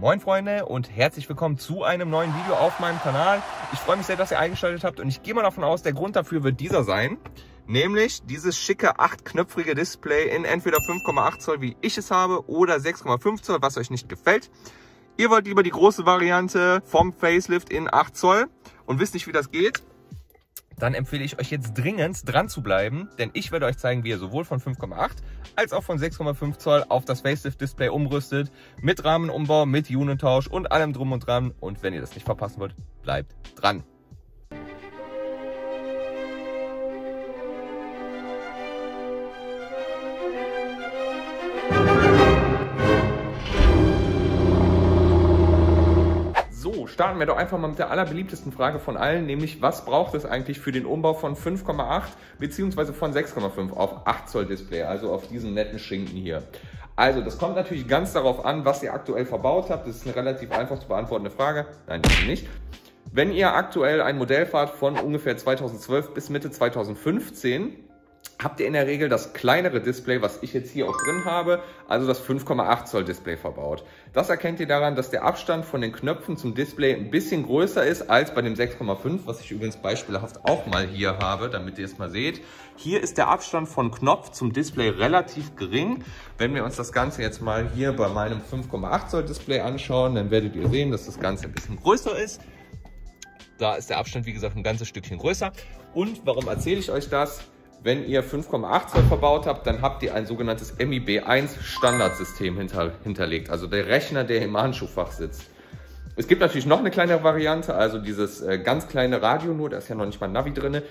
Moin Freunde und herzlich willkommen zu einem neuen Video auf meinem Kanal. Ich freue mich sehr, dass ihr eingeschaltet habt und ich gehe mal davon aus, der Grund dafür wird dieser sein. Nämlich dieses schicke achtknöpfige Display in entweder 5,8 Zoll, wie ich es habe, oder 6,5 Zoll, was euch nicht gefällt. Ihr wollt lieber die große Variante vom Facelift in 8 Zoll und wisst nicht, wie das geht dann empfehle ich euch jetzt dringend dran zu bleiben, denn ich werde euch zeigen, wie ihr sowohl von 5,8 als auch von 6,5 Zoll auf das Facelift-Display umrüstet, mit Rahmenumbau, mit Unitausch und allem drum und dran. Und wenn ihr das nicht verpassen wollt, bleibt dran. Starten wir doch einfach mal mit der allerbeliebtesten Frage von allen, nämlich was braucht es eigentlich für den Umbau von 5,8 bzw. von 6,5 auf 8 Zoll Display, also auf diesen netten Schinken hier. Also, das kommt natürlich ganz darauf an, was ihr aktuell verbaut habt. Das ist eine relativ einfach zu beantwortende Frage. Nein, nicht. Wenn ihr aktuell ein Modell fahrt von ungefähr 2012 bis Mitte 2015, habt ihr in der Regel das kleinere Display, was ich jetzt hier auch drin habe, also das 5,8 Zoll Display verbaut. Das erkennt ihr daran, dass der Abstand von den Knöpfen zum Display ein bisschen größer ist als bei dem 6,5, was ich übrigens beispielhaft auch mal hier habe, damit ihr es mal seht. Hier ist der Abstand von Knopf zum Display relativ gering. Wenn wir uns das Ganze jetzt mal hier bei meinem 5,8 Zoll Display anschauen, dann werdet ihr sehen, dass das Ganze ein bisschen größer ist. Da ist der Abstand, wie gesagt, ein ganzes Stückchen größer. Und warum erzähle ich euch das? Wenn ihr 5,8 Zoll verbaut habt, dann habt ihr ein sogenanntes MIB1 Standardsystem hinter, hinterlegt. Also der Rechner, der im Handschuhfach sitzt. Es gibt natürlich noch eine kleinere Variante, also dieses äh, ganz kleine Radio nur, da ist ja noch nicht mal Navi drin.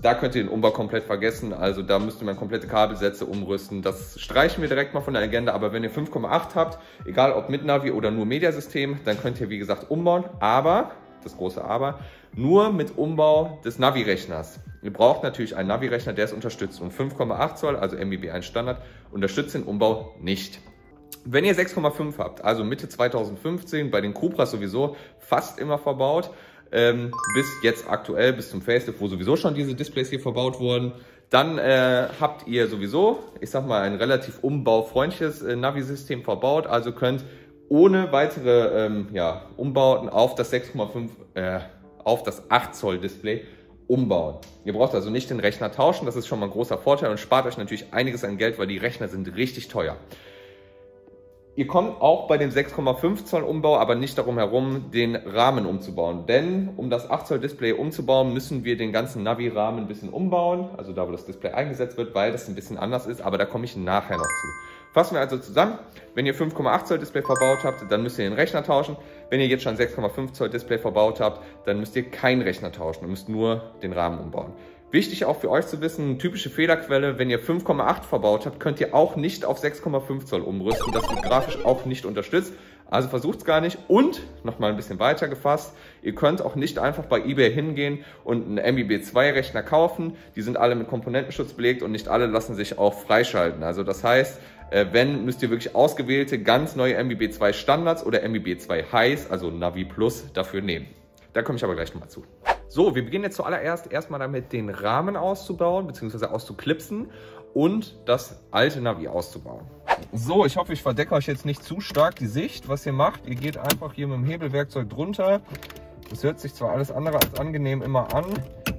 Da könnt ihr den Umbau komplett vergessen, also da müsste man komplette Kabelsätze umrüsten. Das streichen wir direkt mal von der Agenda, aber wenn ihr 5,8 habt, egal ob mit Navi oder nur Mediasystem, dann könnt ihr wie gesagt umbauen, aber, das große Aber, nur mit Umbau des Navi-Rechners. Ihr braucht natürlich einen Navi-Rechner, der es unterstützt. Und 5,8 Zoll, also MBB1 Standard, unterstützt den Umbau nicht. Wenn ihr 6,5 habt, also Mitte 2015, bei den Cupras sowieso fast immer verbaut, ähm, bis jetzt aktuell, bis zum Facelift, wo sowieso schon diese Displays hier verbaut wurden, dann äh, habt ihr sowieso, ich sag mal, ein relativ umbaufreundliches äh, Navi-System verbaut, also könnt ohne weitere ähm, ja, Umbauten auf das 6,5, äh, auf das 8 Zoll Display umbauen. Ihr braucht also nicht den Rechner tauschen, das ist schon mal ein großer Vorteil und spart euch natürlich einiges an Geld, weil die Rechner sind richtig teuer. Ihr kommt auch bei dem 6,5 Zoll Umbau aber nicht darum herum, den Rahmen umzubauen. Denn um das 8 Zoll Display umzubauen, müssen wir den ganzen Navi-Rahmen ein bisschen umbauen. Also da, wo das Display eingesetzt wird, weil das ein bisschen anders ist. Aber da komme ich nachher noch zu. Fassen wir also zusammen. Wenn ihr 5,8 Zoll Display verbaut habt, dann müsst ihr den Rechner tauschen. Wenn ihr jetzt schon 6,5 Zoll Display verbaut habt, dann müsst ihr keinen Rechner tauschen. Ihr müsst nur den Rahmen umbauen. Wichtig auch für euch zu wissen, typische Fehlerquelle, wenn ihr 5,8 verbaut habt, könnt ihr auch nicht auf 6,5 Zoll umrüsten. Das wird grafisch auch nicht unterstützt. Also versucht es gar nicht. Und, nochmal ein bisschen weiter gefasst, ihr könnt auch nicht einfach bei eBay hingehen und einen MBB2 Rechner kaufen. Die sind alle mit Komponentenschutz belegt und nicht alle lassen sich auch freischalten. Also das heißt, äh, wenn, müsst ihr wirklich ausgewählte, ganz neue MBB2 Standards oder MBB2 Highs, also Navi Plus, dafür nehmen. Da komme ich aber gleich nochmal zu. So, wir beginnen jetzt zuallererst erstmal damit, den Rahmen auszubauen bzw. auszuklipsen und das alte Navi auszubauen. So, ich hoffe, ich verdecke euch jetzt nicht zu stark die Sicht. Was ihr macht, ihr geht einfach hier mit dem Hebelwerkzeug drunter. Das hört sich zwar alles andere als angenehm immer an,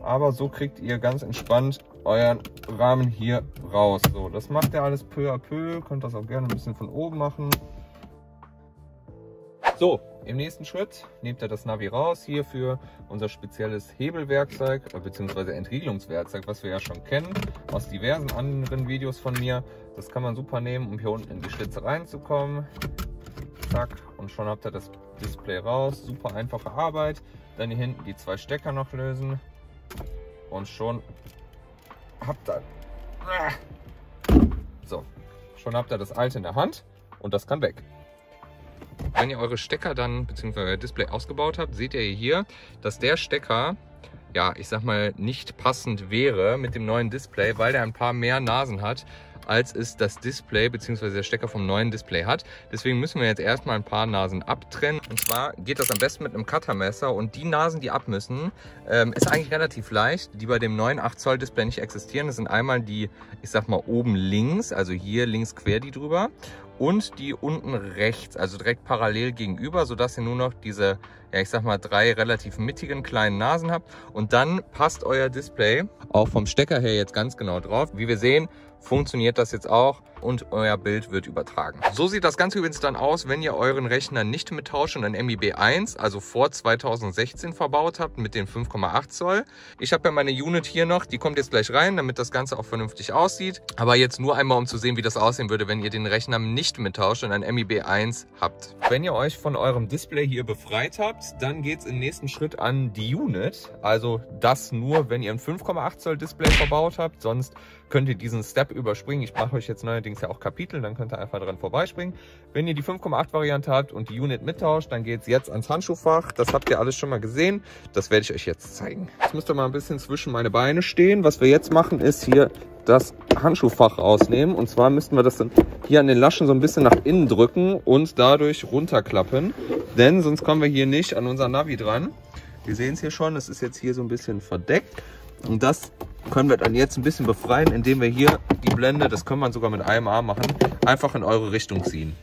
aber so kriegt ihr ganz entspannt euren Rahmen hier raus. So, das macht ihr alles peu à peu. Könnt das auch gerne ein bisschen von oben machen. So, im nächsten Schritt nehmt ihr das Navi raus, hierfür unser spezielles Hebelwerkzeug äh, bzw. Entriegelungswerkzeug, was wir ja schon kennen aus diversen anderen Videos von mir. Das kann man super nehmen, um hier unten in die Schlitze reinzukommen. Zack, und schon habt ihr das Display raus. Super einfache Arbeit. Dann hier hinten die zwei Stecker noch lösen und schon habt ihr... So, schon habt ihr das alte in der Hand und das kann weg. Wenn ihr eure Stecker dann bzw. euer Display ausgebaut habt, seht ihr hier, dass der Stecker, ja, ich sag mal, nicht passend wäre mit dem neuen Display, weil der ein paar mehr Nasen hat, als es das Display bzw. der Stecker vom neuen Display hat. Deswegen müssen wir jetzt erstmal ein paar Nasen abtrennen. Und zwar geht das am besten mit einem Cuttermesser und die Nasen, die ab müssen, ähm, ist eigentlich relativ leicht, die bei dem neuen 8 Zoll Display nicht existieren. Das sind einmal die, ich sag mal, oben links, also hier links quer die drüber und die unten rechts, also direkt parallel gegenüber, sodass ihr nur noch diese, ja ich sag mal, drei relativ mittigen kleinen Nasen habt. Und dann passt euer Display auch vom Stecker her jetzt ganz genau drauf. Wie wir sehen, funktioniert das jetzt auch und euer Bild wird übertragen. So sieht das Ganze übrigens dann aus, wenn ihr euren Rechner nicht mit Tausch und ein MIB 1, also vor 2016 verbaut habt mit den 5,8 Zoll. Ich habe ja meine Unit hier noch, die kommt jetzt gleich rein, damit das Ganze auch vernünftig aussieht. Aber jetzt nur einmal, um zu sehen, wie das aussehen würde, wenn ihr den Rechner nicht mit Tausch und ein MIB 1 habt. Wenn ihr euch von eurem Display hier befreit habt, dann geht es im nächsten Schritt an die Unit. Also das nur, wenn ihr ein 5,8 Zoll Display verbaut habt, sonst könnt ihr diesen Step überspringen. Ich mache euch jetzt neuerdings ja auch Kapitel, dann könnt ihr einfach dran vorbeispringen. Wenn ihr die 5,8 Variante habt und die Unit mittauscht, dann geht es jetzt ans Handschuhfach. Das habt ihr alles schon mal gesehen. Das werde ich euch jetzt zeigen. Jetzt müsst ihr mal ein bisschen zwischen meine Beine stehen. Was wir jetzt machen, ist hier das Handschuhfach rausnehmen. Und zwar müssten wir das dann hier an den Laschen so ein bisschen nach innen drücken und dadurch runterklappen. Denn sonst kommen wir hier nicht an unser Navi dran. Wir sehen es hier schon, es ist jetzt hier so ein bisschen verdeckt. Und das können wir dann jetzt ein bisschen befreien, indem wir hier die Blende, das können wir sogar mit einem Arm machen, einfach in eure Richtung ziehen.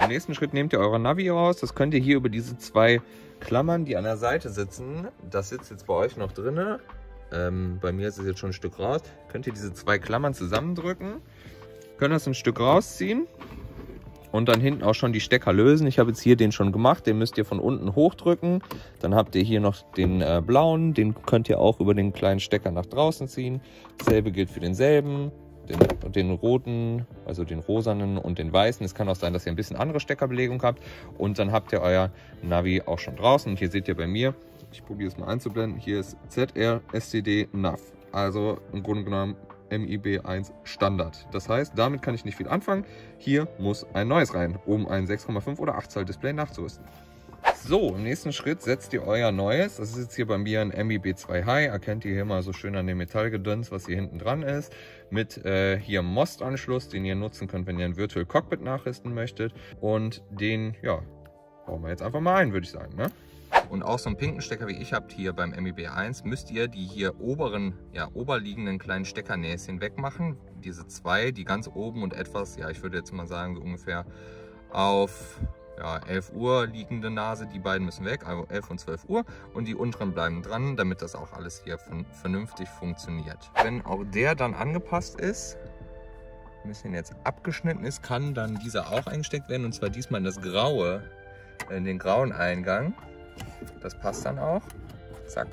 Im nächsten Schritt nehmt ihr euer Navi raus. Das könnt ihr hier über diese zwei Klammern, die an der Seite sitzen. Das sitzt jetzt bei euch noch drin. Ähm, bei mir ist es jetzt schon ein Stück raus. Könnt ihr diese zwei Klammern zusammendrücken. Könnt das ein Stück rausziehen und dann hinten auch schon die Stecker lösen. Ich habe jetzt hier den schon gemacht, den müsst ihr von unten hochdrücken. Dann habt ihr hier noch den äh, blauen, den könnt ihr auch über den kleinen Stecker nach draußen ziehen. Dasselbe gilt für denselben, den, den roten, also den rosanen und den weißen. Es kann auch sein, dass ihr ein bisschen andere Steckerbelegung habt. Und dann habt ihr euer Navi auch schon draußen. Und hier seht ihr bei mir, ich probiere es mal einzublenden, hier ist ZR STD NAV. Also im Grunde genommen MIB1 Standard. Das heißt, damit kann ich nicht viel anfangen. Hier muss ein neues rein, um ein 6,5 oder 8 Zoll Display nachzurüsten. So, im nächsten Schritt setzt ihr euer neues. Das ist jetzt hier bei mir ein MIB2 High. Erkennt ihr hier mal so schön an dem Metallgedöns, was hier hinten dran ist. Mit äh, hier MOST-Anschluss, den ihr nutzen könnt, wenn ihr ein Virtual Cockpit nachrüsten möchtet. Und den, ja, bauen wir jetzt einfach mal ein, würde ich sagen. Ne? Und auch so einen pinken Stecker wie ich habt hier beim MIB 1, müsst ihr die hier oberen, ja, oberliegenden kleinen Steckernäschen wegmachen. Diese zwei, die ganz oben und etwas, ja, ich würde jetzt mal sagen, so ungefähr auf ja, 11 Uhr liegende Nase, die beiden müssen weg, also 11 und 12 Uhr und die unteren bleiben dran, damit das auch alles hier vernünftig funktioniert. Wenn auch der dann angepasst ist, ein bisschen jetzt abgeschnitten ist, kann dann dieser auch eingesteckt werden und zwar diesmal in das graue, in den grauen Eingang. Das passt dann auch. Zack.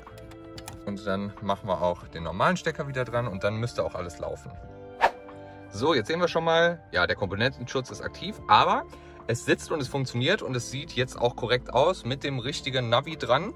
Und dann machen wir auch den normalen Stecker wieder dran und dann müsste auch alles laufen. So, jetzt sehen wir schon mal, ja, der Komponentenschutz ist aktiv, aber es sitzt und es funktioniert und es sieht jetzt auch korrekt aus mit dem richtigen Navi dran.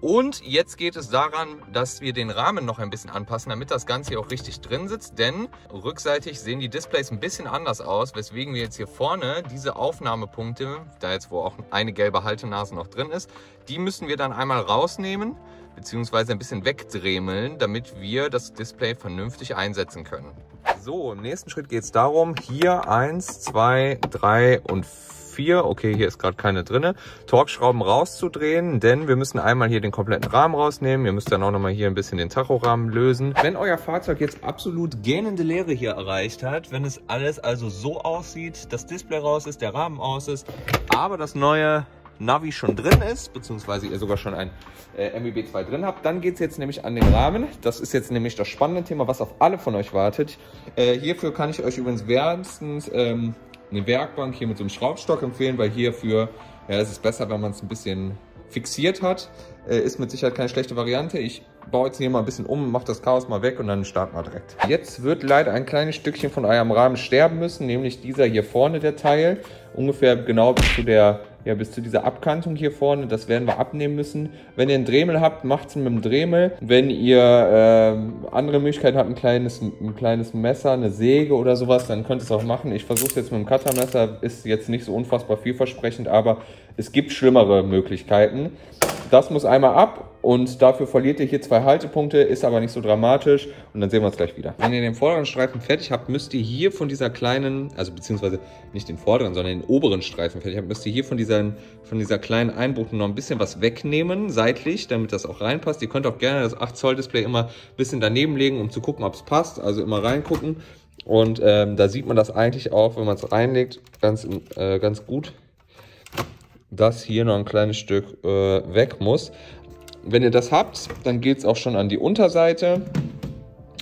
Und jetzt geht es daran, dass wir den Rahmen noch ein bisschen anpassen, damit das Ganze hier auch richtig drin sitzt. Denn rückseitig sehen die Displays ein bisschen anders aus, weswegen wir jetzt hier vorne diese Aufnahmepunkte, da jetzt wo auch eine gelbe Haltenase noch drin ist, die müssen wir dann einmal rausnehmen bzw. ein bisschen wegdremeln, damit wir das Display vernünftig einsetzen können. So, im nächsten Schritt geht es darum, hier 1, 2, 3 und 4 4. Okay, hier ist gerade keine drinne. Torx-Schrauben rauszudrehen, denn wir müssen einmal hier den kompletten Rahmen rausnehmen. Ihr müsst dann auch nochmal hier ein bisschen den Tachorahmen lösen. Wenn euer Fahrzeug jetzt absolut gähnende Leere hier erreicht hat, wenn es alles also so aussieht, das Display raus ist, der Rahmen aus ist, aber das neue Navi schon drin ist, beziehungsweise ihr sogar schon ein äh, MIB2 drin habt, dann geht es jetzt nämlich an den Rahmen. Das ist jetzt nämlich das spannende Thema, was auf alle von euch wartet. Äh, hierfür kann ich euch übrigens wärmstens ähm, eine Werkbank hier mit so einem Schraubstock empfehlen, weil hierfür ja, es ist besser, wenn man es ein bisschen fixiert hat. Äh, ist mit Sicherheit keine schlechte Variante. Ich baue jetzt hier mal ein bisschen um, mache das Chaos mal weg und dann starten wir direkt. Jetzt wird leider ein kleines Stückchen von eurem Rahmen sterben müssen, nämlich dieser hier vorne, der Teil. Ungefähr genau bis zu der ja, bis zu dieser Abkantung hier vorne. Das werden wir abnehmen müssen. Wenn ihr einen Dremel habt, macht es mit dem Dremel. Wenn ihr äh, andere Möglichkeiten habt, ein kleines, ein kleines Messer, eine Säge oder sowas, dann könnt ihr es auch machen. Ich versuche es jetzt mit dem Cuttermesser, ist jetzt nicht so unfassbar vielversprechend, aber es gibt schlimmere Möglichkeiten. Das muss einmal ab und dafür verliert ihr hier zwei Haltepunkte, ist aber nicht so dramatisch und dann sehen wir uns gleich wieder. Wenn ihr den vorderen Streifen fertig habt, müsst ihr hier von dieser kleinen, also beziehungsweise nicht den vorderen, sondern den oberen Streifen fertig habt, müsst ihr hier von dieser, von dieser kleinen Einbuchtung noch ein bisschen was wegnehmen, seitlich, damit das auch reinpasst. Ihr könnt auch gerne das 8 Zoll Display immer ein bisschen daneben legen, um zu gucken, ob es passt, also immer reingucken. Und ähm, da sieht man das eigentlich auch, wenn man es reinlegt, ganz, äh, ganz gut, dass hier noch ein kleines Stück äh, weg muss. Wenn ihr das habt, dann geht es auch schon an die Unterseite.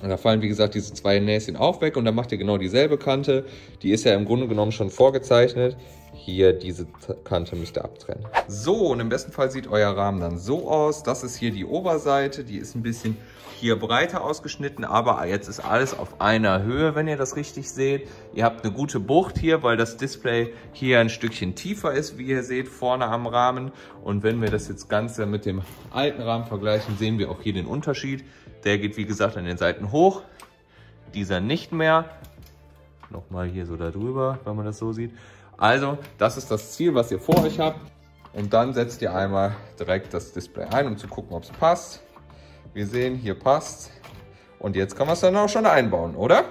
Und da fallen, wie gesagt, diese zwei Näschen auch weg und dann macht ihr genau dieselbe Kante. Die ist ja im Grunde genommen schon vorgezeichnet. Hier diese Kante müsst ihr abtrennen. So, und im besten Fall sieht euer Rahmen dann so aus. Das ist hier die Oberseite. Die ist ein bisschen hier breiter ausgeschnitten, aber jetzt ist alles auf einer Höhe, wenn ihr das richtig seht. Ihr habt eine gute Bucht hier, weil das Display hier ein Stückchen tiefer ist, wie ihr seht, vorne am Rahmen. Und wenn wir das jetzt Ganze mit dem alten Rahmen vergleichen, sehen wir auch hier den Unterschied. Der geht, wie gesagt, an den Seiten hoch, dieser nicht mehr. Nochmal hier so darüber, wenn man das so sieht. Also, das ist das Ziel, was ihr vor euch habt. Und dann setzt ihr einmal direkt das Display ein, um zu gucken, ob es passt. Wir sehen, hier passt. Und jetzt kann man es dann auch schon einbauen, oder?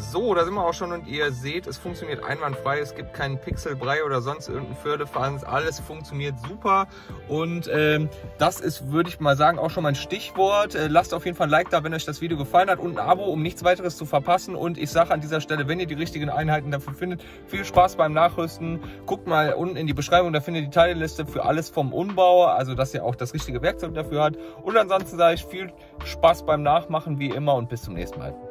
So, da sind wir auch schon und ihr seht, es funktioniert einwandfrei. Es gibt keinen Pixelbrei oder sonst irgendeinen Firlefanz. Alles funktioniert super und ähm, das ist, würde ich mal sagen, auch schon mein Stichwort. Äh, lasst auf jeden Fall ein Like da, wenn euch das Video gefallen hat und ein Abo, um nichts weiteres zu verpassen. Und ich sage an dieser Stelle, wenn ihr die richtigen Einheiten dafür findet, viel Spaß beim Nachrüsten. Guckt mal unten in die Beschreibung, da findet ihr die Teilliste für alles vom Umbau, also dass ihr auch das richtige Werkzeug dafür habt. Und ansonsten sage ich viel Spaß beim Nachmachen wie immer und bis zum nächsten Mal.